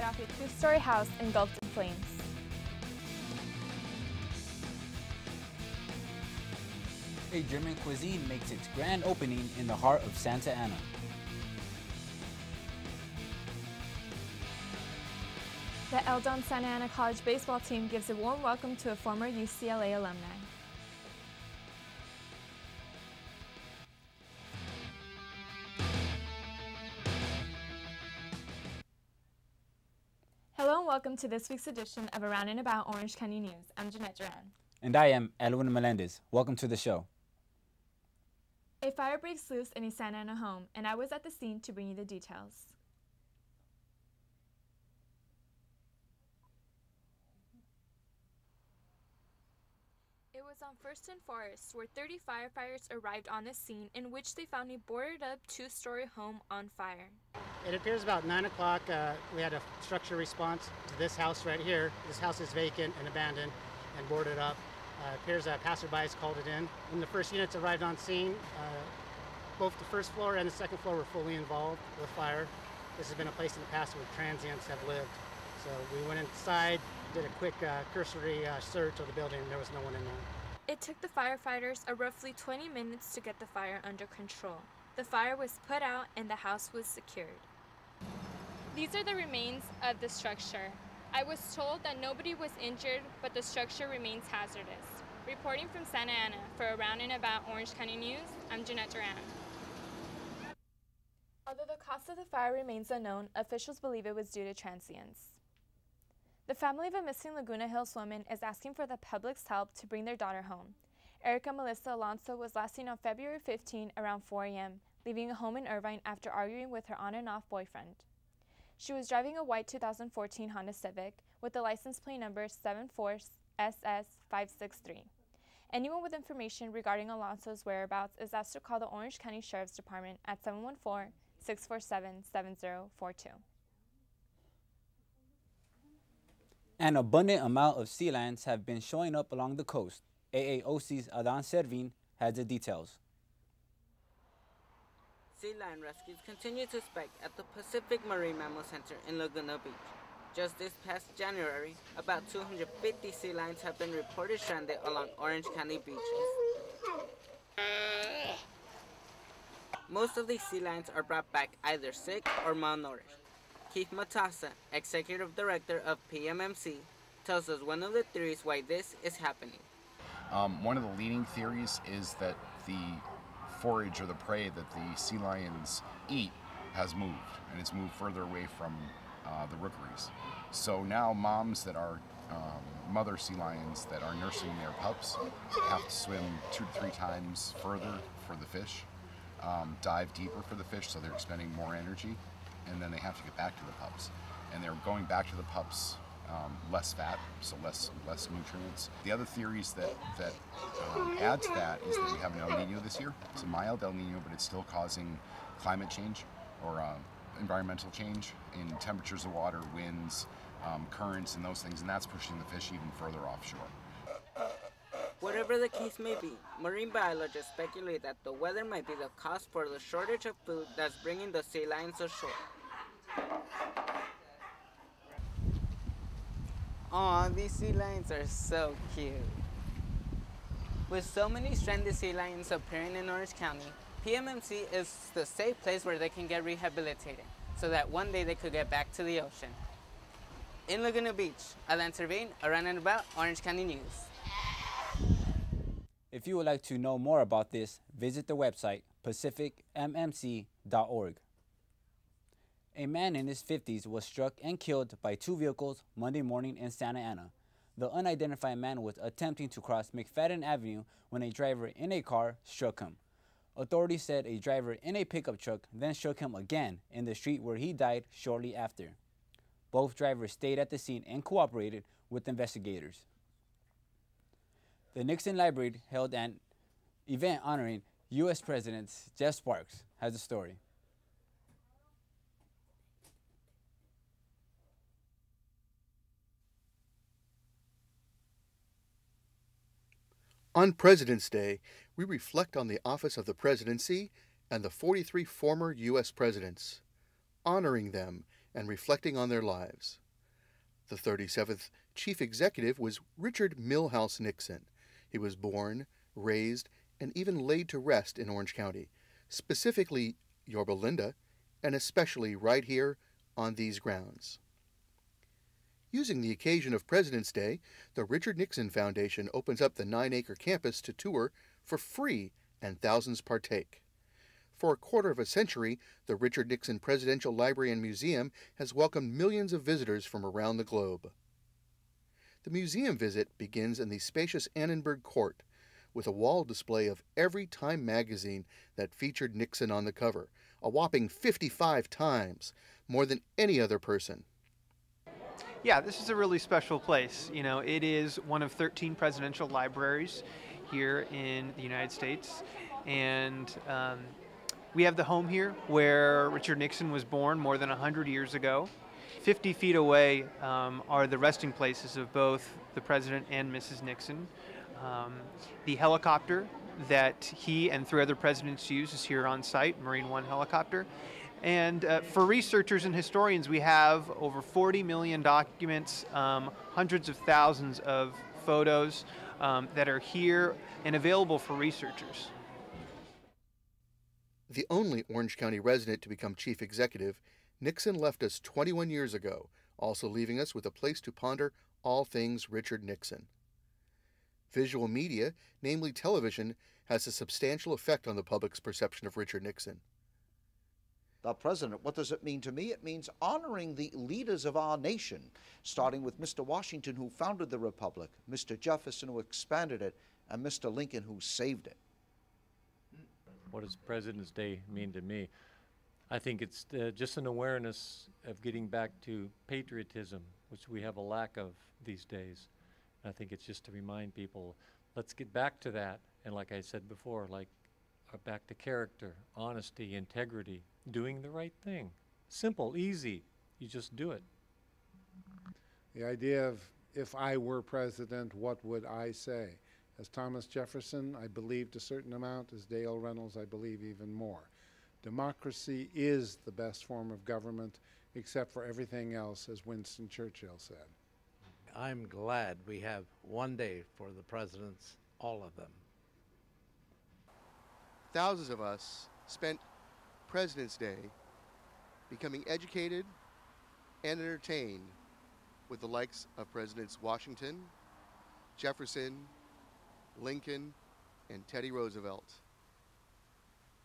off a two-story house engulfed in flames. A German cuisine makes its grand opening in the heart of Santa Ana. The Eldon Santa Ana College baseball team gives a warm welcome to a former UCLA alumni. And welcome to this week's edition of Around and About Orange County News. I'm Jeanette Duran. And I am Edwin Melendez. Welcome to the show. A fire breaks loose in a Santa Ana home, and I was at the scene to bring you the details. On First and Forest where 30 firefighters arrived on the scene in which they found a boarded up two story home on fire. It appears about 9 o'clock uh, we had a structure response to this house right here. This house is vacant and abandoned and boarded up. Uh, it appears that passerbys called it in. When the first units arrived on scene, uh, both the first floor and the second floor were fully involved with fire. This has been a place in the past where transients have lived. So we went inside, did a quick uh, cursory uh, search of the building, and there was no one in there. It took the firefighters a roughly 20 minutes to get the fire under control. The fire was put out and the house was secured. These are the remains of the structure. I was told that nobody was injured, but the structure remains hazardous. Reporting from Santa Ana for Around and About Orange County News, I'm Jeanette Duran. Although the cause of the fire remains unknown, officials believe it was due to transients. The family of a missing Laguna Hills woman is asking for the public's help to bring their daughter home. Erica Melissa Alonso was last seen on February 15 around 4 a.m., leaving a home in Irvine after arguing with her on and off boyfriend. She was driving a white 2014 Honda Civic with the license plate number 74SS563. Anyone with information regarding Alonso's whereabouts is asked to call the Orange County Sheriff's Department at 714 647 7042. An abundant amount of sea lions have been showing up along the coast. AAOC's Adan Servin has the details. Sea lion rescues continue to spike at the Pacific Marine Mammal Center in Laguna Beach. Just this past January, about 250 sea lions have been reported stranded along Orange County beaches. Most of these sea lions are brought back either sick or malnourished. Keith Matassa, executive director of PMMC, tells us one of the theories why this is happening. Um, one of the leading theories is that the forage or the prey that the sea lions eat has moved, and it's moved further away from uh, the rookeries. So now moms that are um, mother sea lions that are nursing their pups have to swim two to three times further for the fish, um, dive deeper for the fish, so they're expending more energy, and then they have to get back to the pups. And they're going back to the pups um, less fat, so less less nutrients. The other theories that that um, add to that is that we have an El Nino this year. It's a mild El Nino, but it's still causing climate change or uh, environmental change in temperatures of water, winds, um, currents, and those things, and that's pushing the fish even further offshore. Whatever the case may be, marine biologists speculate that the weather might be the cause for the shortage of food that's bringing the sea lions ashore. Aw, these sea lions are so cute. With so many stranded sea lions appearing in Orange County, PMMC is the safe place where they can get rehabilitated so that one day they could get back to the ocean. In Laguna Beach, Alan Servin, around and about Orange County News. If you would like to know more about this, visit the website pacificmmc.org. A man in his 50s was struck and killed by two vehicles Monday morning in Santa Ana. The unidentified man was attempting to cross McFadden Avenue when a driver in a car struck him. Authorities said a driver in a pickup truck then struck him again in the street where he died shortly after. Both drivers stayed at the scene and cooperated with investigators. The Nixon Library held an event honoring U.S. President Jeff Sparks. Has a story. On President's Day, we reflect on the office of the presidency and the 43 former U.S. presidents. Honoring them and reflecting on their lives. The 37th chief executive was Richard Milhous Nixon. He was born, raised, and even laid to rest in Orange County, specifically Yorba Linda, and especially right here on these grounds. Using the occasion of President's Day, the Richard Nixon Foundation opens up the nine acre campus to tour for free and thousands partake. For a quarter of a century, the Richard Nixon Presidential Library and Museum has welcomed millions of visitors from around the globe. The museum visit begins in the spacious Annenberg Court with a wall display of every Time magazine that featured Nixon on the cover, a whopping 55 times, more than any other person. Yeah, this is a really special place. You know, it is one of 13 presidential libraries here in the United States, and um, we have the home here where Richard Nixon was born more than 100 years ago. 50 feet away um, are the resting places of both the President and Mrs. Nixon. Um, the helicopter that he and three other presidents used is here on site, Marine One helicopter. And uh, for researchers and historians, we have over 40 million documents, um, hundreds of thousands of photos um, that are here and available for researchers. The only Orange County resident to become chief executive, Nixon left us 21 years ago, also leaving us with a place to ponder all things Richard Nixon. Visual media, namely television, has a substantial effect on the public's perception of Richard Nixon. The president, what does it mean to me? It means honoring the leaders of our nation, starting with Mr. Washington, who founded the republic, Mr. Jefferson, who expanded it, and Mr. Lincoln, who saved it. What does President's Day mean to me? I think it's uh, just an awareness of getting back to patriotism, which we have a lack of these days. I think it's just to remind people, let's get back to that. And like I said before, like Uh, back to character, honesty, integrity, doing the right thing. Simple, easy. You just do it. The idea of if I were president, what would I say? As Thomas Jefferson, I believed a certain amount. As Dale Reynolds, I believe even more. Democracy is the best form of government, except for everything else, as Winston Churchill said. I'm glad we have one day for the presidents, all of them. Thousands of us spent President's Day becoming educated and entertained with the likes of Presidents Washington, Jefferson, Lincoln, and Teddy Roosevelt.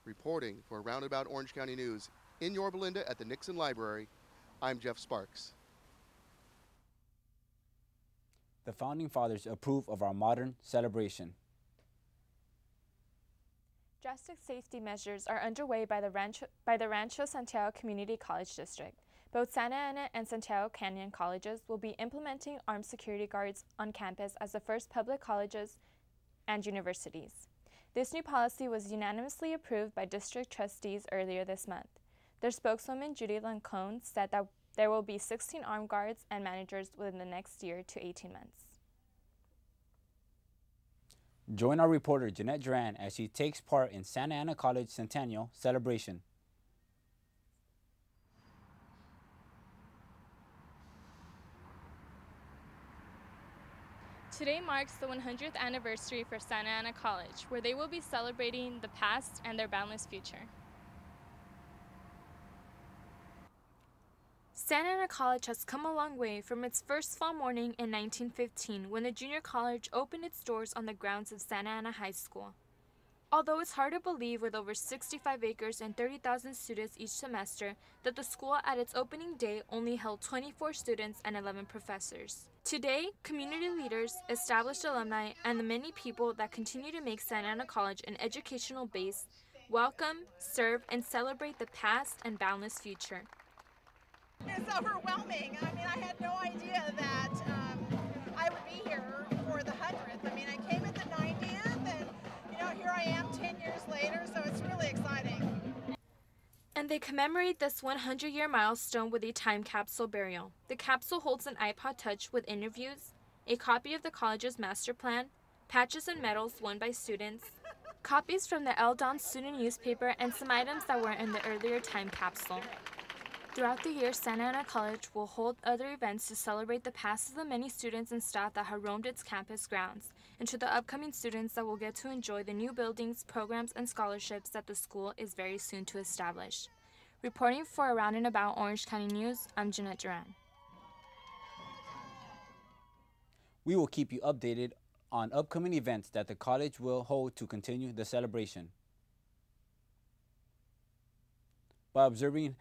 Reporting for Roundabout Orange County News in Yorba Linda at the Nixon Library, I'm Jeff Sparks. The Founding Fathers approve of our modern celebration. Drastic safety measures are underway by the, Rancho, by the Rancho Santiago Community College District. Both Santa Ana and Santiago Canyon colleges will be implementing armed security guards on campus as the first public colleges and universities. This new policy was unanimously approved by district trustees earlier this month. Their spokeswoman, Judy Lancone, said that there will be 16 armed guards and managers within the next year to 18 months. Join our reporter Jeanette Duran as she takes part in Santa Ana College Centennial celebration. Today marks the 100th anniversary for Santa Ana College, where they will be celebrating the past and their boundless future. Santa Ana College has come a long way from its first fall morning in 1915 when the junior college opened its doors on the grounds of Santa Ana High School. Although it's hard to believe with over 65 acres and 30,000 students each semester that the school at its opening day only held 24 students and 11 professors. Today, community leaders, established alumni, and the many people that continue to make Santa Ana College an educational base welcome, serve, and celebrate the past and boundless future. It's overwhelming. I mean, I had no idea that um, I would be here for the 100th. I mean, I came at the 90th, and, you know, here I am 10 years later, so it's really exciting. And they commemorate this 100 year milestone with a time capsule burial. The capsule holds an iPod Touch with interviews, a copy of the college's master plan, patches and medals won by students, copies from the El Don student newspaper, and some items that were in the earlier time capsule. Throughout the year, Santa Ana College will hold other events to celebrate the past of the many students and staff that have roamed its campus grounds, and to the upcoming students that will get to enjoy the new buildings, programs, and scholarships that the school is very soon to establish. Reporting for Around and About Orange County News, I'm Jeanette Duran. We will keep you updated on upcoming events that the college will hold to continue the celebration. By observing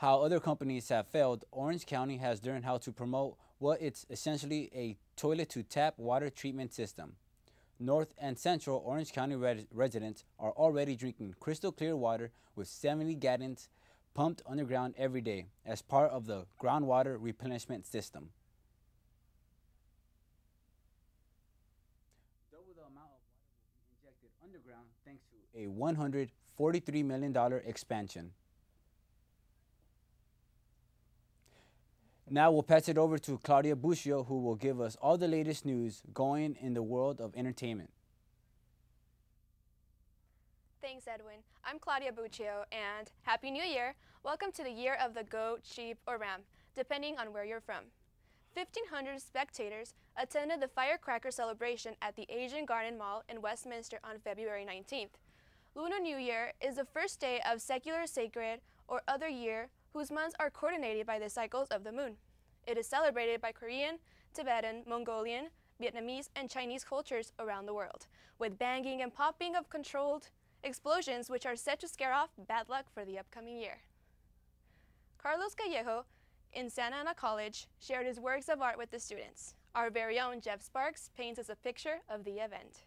how other companies have failed, Orange County has learned how to promote what it's essentially a toilet to tap water treatment system. North and Central Orange County res residents are already drinking crystal clear water with 70 gallons pumped underground every day as part of the groundwater replenishment system. Double the amount of water will be injected underground thanks to a $143 million expansion. Now we'll pass it over to Claudia Buccio, who will give us all the latest news going in the world of entertainment. Thanks, Edwin. I'm Claudia Buccio, and Happy New Year! Welcome to the year of the goat, sheep, or ram, depending on where you're from. 1,500 spectators attended the firecracker celebration at the Asian Garden Mall in Westminster on February 19th. Lunar New Year is the first day of secular, sacred, or other year whose months are coordinated by the cycles of the moon. It is celebrated by Korean, Tibetan, Mongolian, Vietnamese, and Chinese cultures around the world, with banging and popping of controlled explosions which are said to scare off bad luck for the upcoming year. Carlos Callejo in Santa Ana College shared his works of art with the students. Our very own Jeff Sparks paints us a picture of the event.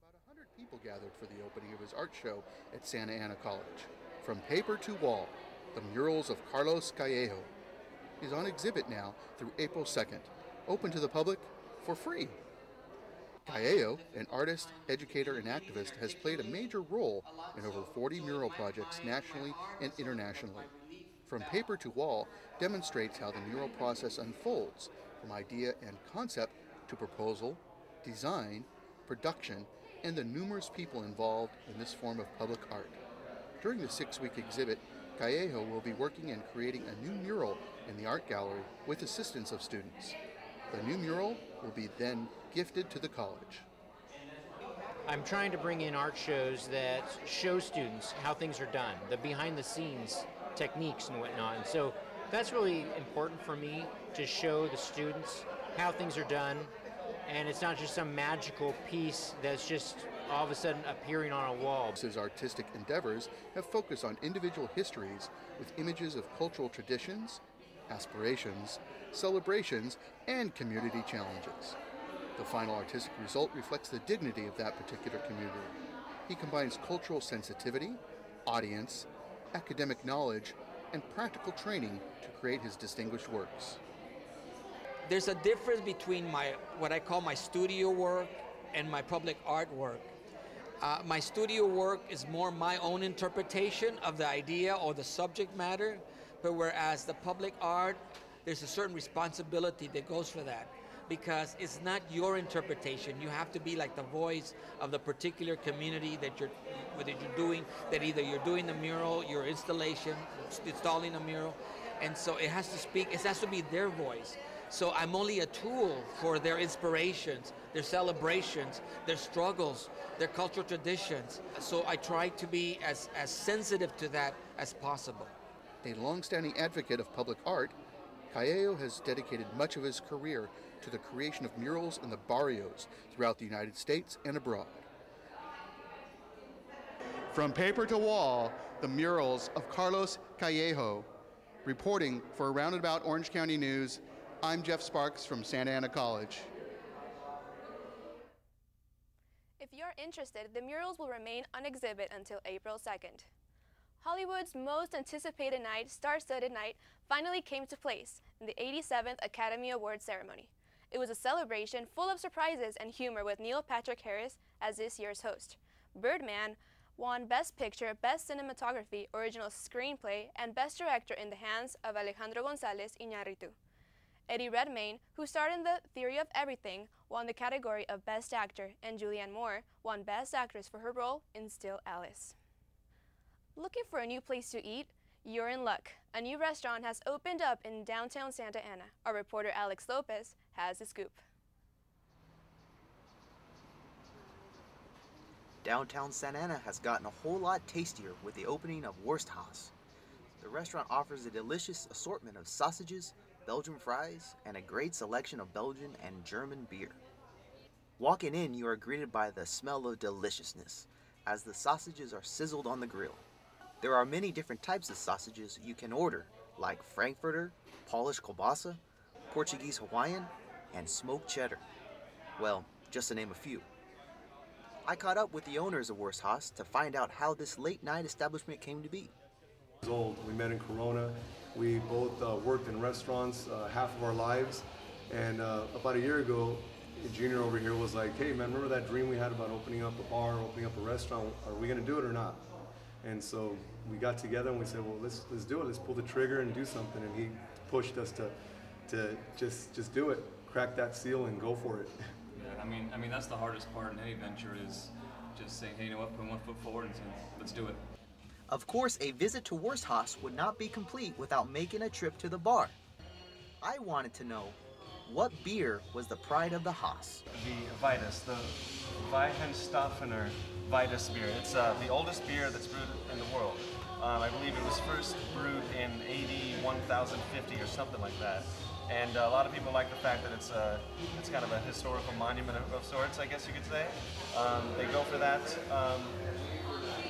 About 100 people gathered for the opening of his art show at Santa Ana College. From paper to wall, the Murals of Carlos Callejo, is on exhibit now through April 2nd, open to the public for free. Callejo, an artist, educator, and activist, has played a major role in over 40 mural projects nationally and internationally. From Paper to Wall demonstrates how the mural process unfolds from idea and concept to proposal, design, production, and the numerous people involved in this form of public art. During the six week exhibit, Callejo will be working and creating a new mural in the art gallery with assistance of students. The new mural will be then gifted to the college. I'm trying to bring in art shows that show students how things are done, the behind the scenes techniques and whatnot. And so that's really important for me to show the students how things are done. And it's not just some magical piece that's just all of a sudden appearing on a wall. His artistic endeavors have focused on individual histories with images of cultural traditions, aspirations, celebrations, and community challenges. The final artistic result reflects the dignity of that particular community. He combines cultural sensitivity, audience, academic knowledge, and practical training to create his distinguished works. There's a difference between my what I call my studio work and my public art work. Uh, my studio work is more my own interpretation of the idea or the subject matter, but whereas the public art, there's a certain responsibility that goes for that because it's not your interpretation. You have to be like the voice of the particular community that you're that you're doing. That either you're doing the mural, your installation, installing a mural, and so it has to speak. It has to be their voice. So I'm only a tool for their inspirations, their celebrations, their struggles, their cultural traditions. So I try to be as, as sensitive to that as possible. A longstanding advocate of public art, Callejo has dedicated much of his career to the creation of murals in the barrios throughout the United States and abroad. From paper to wall, the murals of Carlos Callejo. Reporting for Roundabout Orange County News, I'm Jeff Sparks from Santa Ana College. If you're interested, the murals will remain on exhibit until April 2nd. Hollywood's most anticipated night, star-studded night, finally came to place in the 87th Academy Awards ceremony. It was a celebration full of surprises and humor with Neil Patrick Harris as this year's host. Birdman won Best Picture, Best Cinematography, Original Screenplay, and Best Director in the hands of Alejandro González Iñárritu. Eddie Redmayne, who starred in The Theory of Everything, won the category of Best Actor, and Julianne Moore won Best Actress for her role in Still Alice. Looking for a new place to eat? You're in luck. A new restaurant has opened up in downtown Santa Ana. Our reporter Alex Lopez has the scoop. Downtown Santa Ana has gotten a whole lot tastier with the opening of Wursthaus. The restaurant offers a delicious assortment of sausages, Belgian fries, and a great selection of Belgian and German beer. Walking in, you are greeted by the smell of deliciousness as the sausages are sizzled on the grill. There are many different types of sausages you can order, like Frankfurter, Polish kielbasa, Portuguese Hawaiian, and smoked cheddar. Well, just to name a few. I caught up with the owners of Wursthaus to find out how this late night establishment came to be. Old. We met in Corona. We both uh, worked in restaurants uh, half of our lives. And uh, about a year ago, a Junior over here was like, hey man, remember that dream we had about opening up a bar, opening up a restaurant? Are we gonna do it or not? And so we got together and we said, well, let's let's do it. Let's pull the trigger and do something. And he pushed us to to just just do it, crack that seal and go for it. Yeah, I mean, I mean that's the hardest part in any venture is just saying, hey, you know what, put one foot forward and say, let's do it. Of course, a visit to Wursthaus would not be complete without making a trip to the bar. I wanted to know what beer was the pride of the Haas. The Vitus, the Weihenstephaner Vitus beer. It's uh, the oldest beer that's brewed in the world. Um, I believe it was first brewed in AD 1050 or something like that. And uh, a lot of people like the fact that it's a, it's kind of a historical monument of, of sorts, I guess you could say. Um, they go for that um,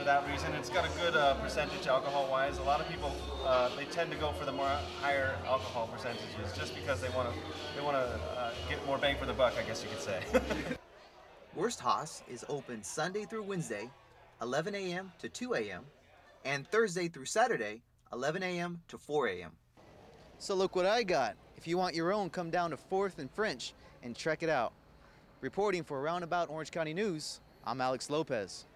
for that reason. It's got a good uh, percentage alcohol-wise. A lot of people uh, they tend to go for the more higher alcohol percentages just because they want to they want to uh, get more bang for the buck, I guess you could say. Wursthaus is open Sunday through Wednesday, 11 a.m. to 2 a.m., and Thursday through Saturday, 11 a.m. to 4 a.m. So look what I got. If you want your own, come down to 4th and French and check it out. Reporting for Roundabout Orange County News, I'm Alex Lopez.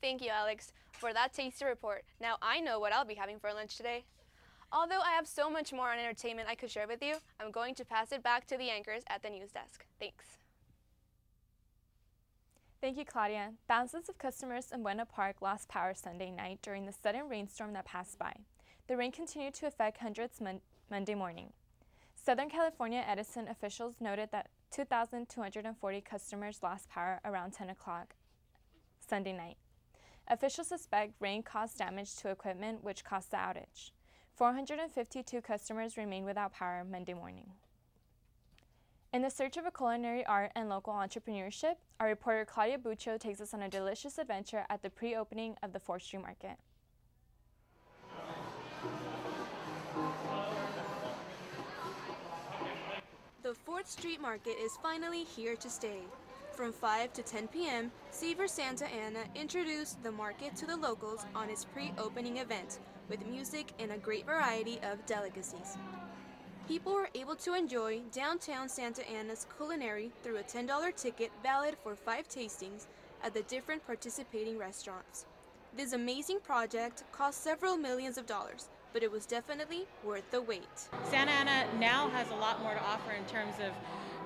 Thank you, Alex, for that tasty report. Now I know what I'll be having for lunch today. Although I have so much more on entertainment I could share with you, I'm going to pass it back to the anchors at the news desk. Thanks. Thank you, Claudia. Thousands of customers in Buena Park lost power Sunday night during the sudden rainstorm that passed by. The rain continued to affect hundreds mon Monday morning. Southern California Edison officials noted that 2,240 customers lost power around 10 o'clock Sunday night. Officials suspect rain caused damage to equipment, which caused the outage. 452 customers remain without power Monday morning. In the search of a culinary art and local entrepreneurship, our reporter Claudia Buccio takes us on a delicious adventure at the pre-opening of the 4th Street Market. The 4th Street Market is finally here to stay. From 5 to 10 p.m., Savor Santa Ana introduced the market to the locals on its pre-opening event with music and a great variety of delicacies. People were able to enjoy downtown Santa Ana's culinary through a $10 ticket valid for five tastings at the different participating restaurants. This amazing project cost several millions of dollars, but it was definitely worth the wait. Santa Ana now has a lot more to offer in terms of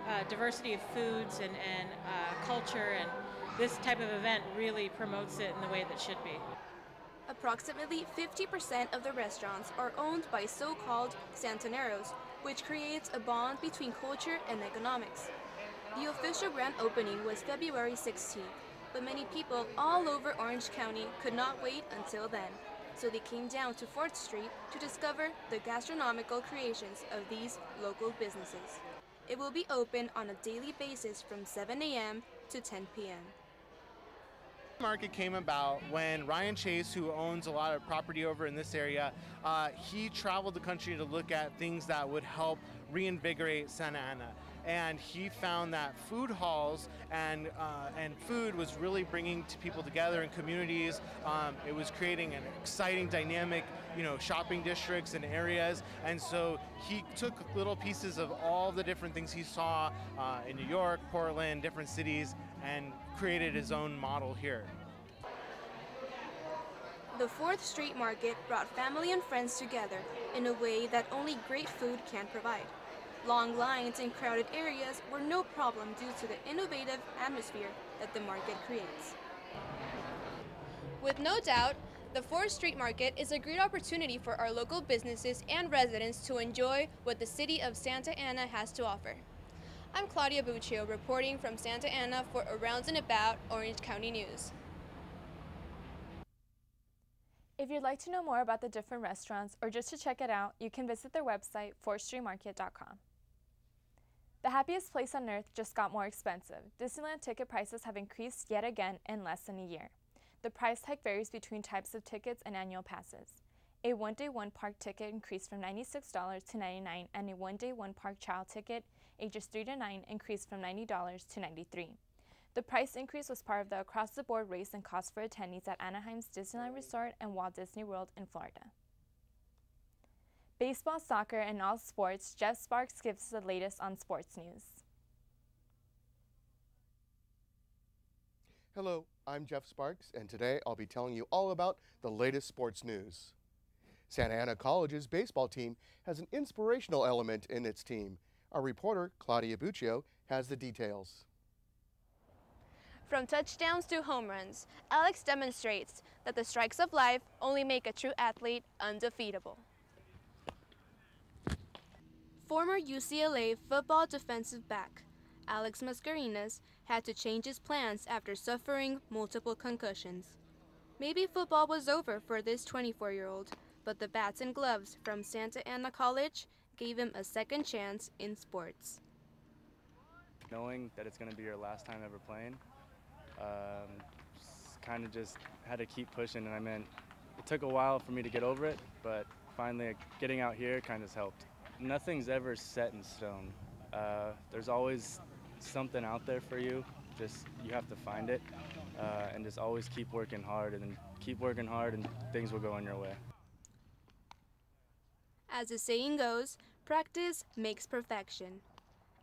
uh, diversity of foods and, and uh, culture, and this type of event really promotes it in the way that should be. Approximately 50% of the restaurants are owned by so-called Santaneros, which creates a bond between culture and economics. The official grand opening was February 16th, but many people all over Orange County could not wait until then, so they came down to 4th Street to discover the gastronomical creations of these local businesses. It will be open on a daily basis from 7 a.m. to 10 p.m. Market came about when Ryan Chase, who owns a lot of property over in this area, uh, he traveled the country to look at things that would help reinvigorate Santa Ana. And he found that food halls and uh, and food was really bringing to people together in communities. Um, it was creating an exciting, dynamic, you know, shopping districts and areas. And so he took little pieces of all the different things he saw uh, in New York, Portland, different cities, and created his own model here. The 4th Street Market brought family and friends together in a way that only great food can provide. Long lines in crowded areas were no problem due to the innovative atmosphere that the market creates. With no doubt, the 4th Street Market is a great opportunity for our local businesses and residents to enjoy what the city of Santa Ana has to offer. I'm Claudia Buccio reporting from Santa Ana for Around and About Orange County News. If you'd like to know more about the different restaurants or just to check it out, you can visit their website, 4thstreetmarket.com. The happiest place on earth just got more expensive. Disneyland ticket prices have increased yet again in less than a year. The price hike varies between types of tickets and annual passes. A one-day one-park ticket increased from $96 to $99 and a one-day one-park child ticket, ages 3 to 9, increased from $90 to $93. The price increase was part of the across-the-board raise in costs for attendees at Anaheim's Disneyland Resort and Walt Disney World in Florida. Baseball, soccer, and all sports, Jeff Sparks gives us the latest on sports news. Hello, I'm Jeff Sparks, and today I'll be telling you all about the latest sports news. Santa Ana College's baseball team has an inspirational element in its team. Our reporter, Claudia Buccio, has the details. From touchdowns to home runs, Alex demonstrates that the strikes of life only make a true athlete undefeatable. Former UCLA football defensive back Alex Mascarenas had to change his plans after suffering multiple concussions. Maybe football was over for this 24 year old, but the bats and gloves from Santa Ana College gave him a second chance in sports. Knowing that it's going to be your last time ever playing, um, kind of just had to keep pushing, and I mean, it took a while for me to get over it, but finally getting out here kind of helped. Nothing's ever set in stone. Uh, there's always something out there for you. Just you have to find it, uh, and just always keep working hard, and keep working hard, and things will go in your way. As the saying goes, practice makes perfection.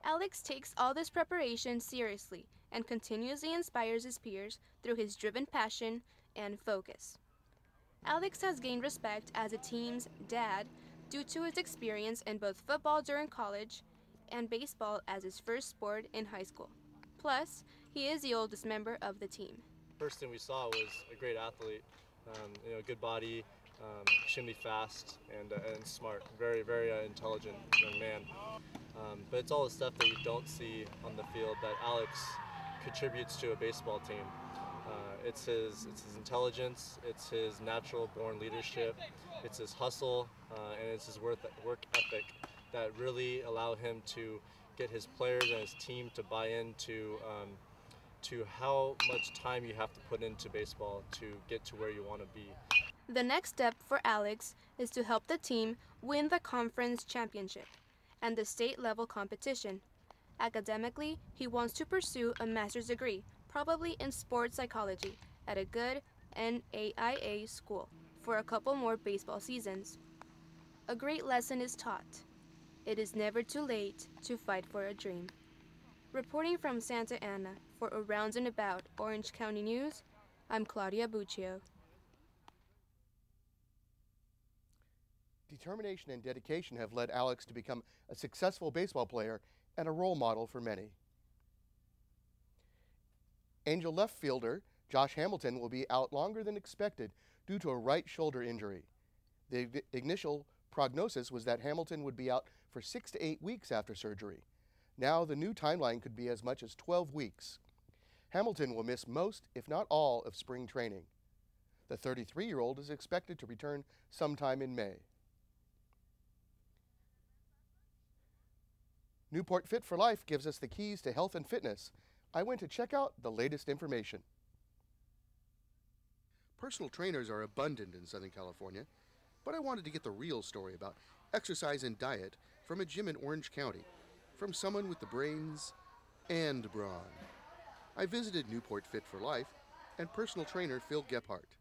Alex takes all this preparation seriously and continuously inspires his peers through his driven passion and focus. Alex has gained respect as a team's dad due to his experience in both football during college and baseball as his first sport in high school. Plus, he is the oldest member of the team. First thing we saw was a great athlete, um, you know, good body, um, fast and, uh, and smart, very, very uh, intelligent young man. Um, but it's all the stuff that you don't see on the field that Alex contributes to a baseball team. It's his it's his intelligence, it's his natural born leadership, it's his hustle, uh, and it's his work work ethic that really allow him to get his players and his team to buy into um, to how much time you have to put into baseball to get to where you want to be. The next step for Alex is to help the team win the conference championship and the state level competition. Academically, he wants to pursue a master's degree, probably in sports psychology, at a good NAIA school for a couple more baseball seasons. A great lesson is taught. It is never too late to fight for a dream. Reporting from Santa Ana for Around and About Orange County News, I'm Claudia Buccio. Determination and dedication have led Alex to become a successful baseball player and a role model for many. Angel left fielder Josh Hamilton will be out longer than expected due to a right shoulder injury. The initial prognosis was that Hamilton would be out for six to eight weeks after surgery. Now, the new timeline could be as much as 12 weeks. Hamilton will miss most, if not all, of spring training. The 33 year old is expected to return sometime in May. Newport Fit for Life gives us the keys to health and fitness. I went to check out the latest information. Personal trainers are abundant in Southern California, but I wanted to get the real story about exercise and diet from a gym in Orange County, from someone with the brains and brawn. I visited Newport Fit for Life and personal trainer Phil Gephardt.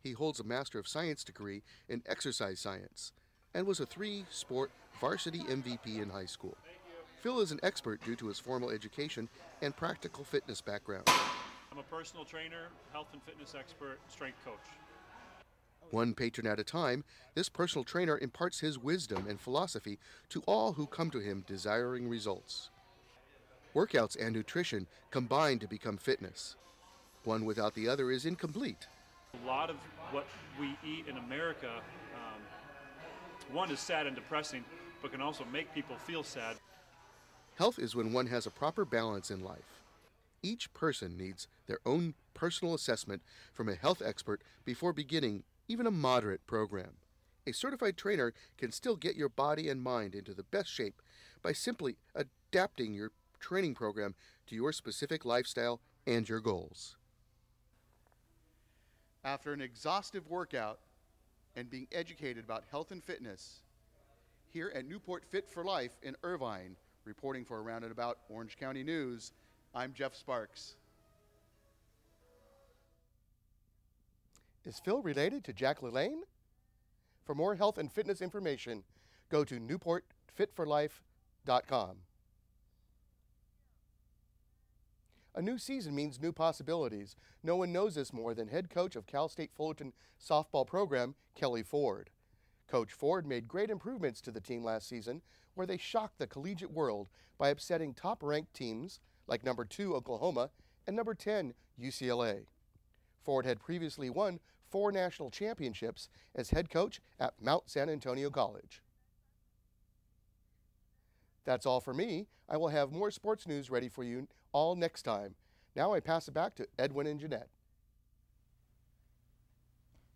He holds a Master of Science degree in exercise science and was a three sport varsity MVP in high school. Phil is an expert due to his formal education and practical fitness background. I'm a personal trainer, health and fitness expert, strength coach. One patron at a time, this personal trainer imparts his wisdom and philosophy to all who come to him desiring results. Workouts and nutrition combine to become fitness. One without the other is incomplete. A lot of what we eat in America, um, one is sad and depressing, but can also make people feel sad. Health is when one has a proper balance in life. Each person needs their own personal assessment from a health expert before beginning even a moderate program. A certified trainer can still get your body and mind into the best shape by simply adapting your training program to your specific lifestyle and your goals. After an exhaustive workout and being educated about health and fitness, here at Newport Fit for Life in Irvine, reporting for Around and About Orange County News, I'm Jeff Sparks. Is Phil related to Jack LaLanne? For more health and fitness information, go to newportfitforlife.com. A new season means new possibilities. No one knows this more than head coach of Cal State Fullerton softball program, Kelly Ford. Coach Ford made great improvements to the team last season, where they shocked the collegiate world by upsetting top ranked teams like number 2 Oklahoma and number 10 UCLA. Ford had previously won four national championships as head coach at Mount San Antonio College. That's all for me. I will have more sports news ready for you all next time. Now I pass it back to Edwin and Jeanette.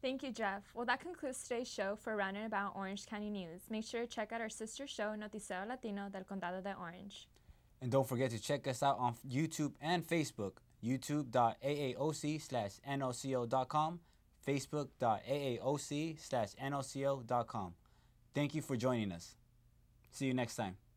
Thank you, Jeff. Well, that concludes today's show for Round and About Orange County News. Make sure to check out our sister show, Noticiero Latino del Condado de Orange. And don't forget to check us out on YouTube and Facebook, youtube.aaoc slash noco.com, facebook.aaoc slash noco.com. Thank you for joining us. See you next time.